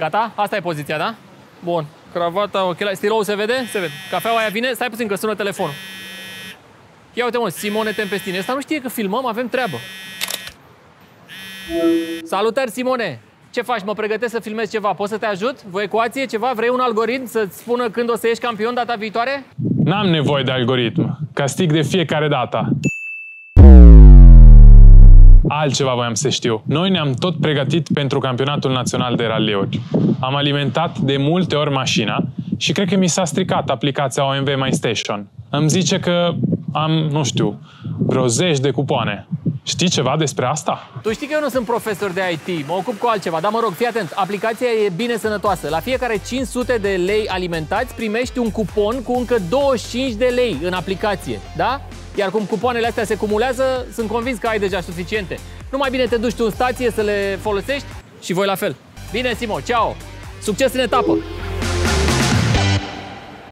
Gata? Asta e poziția, da? Bun. Cravata, ochelari, stilou se vede? Se vede. Cafeaua aia vine? Stai puțin că sună telefonul. Ia uite mă, Simone Tempestini. Ăsta nu știe că filmăm, avem treabă. Salutări, Simone! Ce faci? Mă pregătesc să filmez ceva. Poți să te ajut? Vrei ecuație, ceva? Vrei un algoritm să-ți spună când o să ieși campion data viitoare? N-am nevoie de algoritm. Castig de fiecare dată. Altceva voiam să știu. Noi ne-am tot pregătit pentru campionatul național de raliuri. Am alimentat de multe ori mașina și cred că mi s-a stricat aplicația OMV My Station. Îmi zice că am, nu știu, vreo zeci de cupoane. Știi ceva despre asta? Tu știi că eu nu sunt profesor de IT, mă ocup cu altceva, dar mă rog, fii atent, aplicația e bine sănătoasă. La fiecare 500 de lei alimentați primești un cupon cu încă 25 de lei în aplicație, da? Iar cum cupoanele astea se cumulează, sunt convins că ai deja suficiente. Nu mai bine te duci tu în stație să le folosești și voi la fel. Bine, Simo, ceau! Succes în etapă!